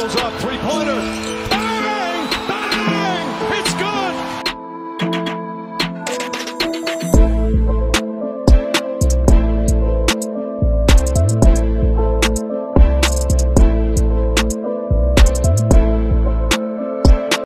pulls up three-pointer.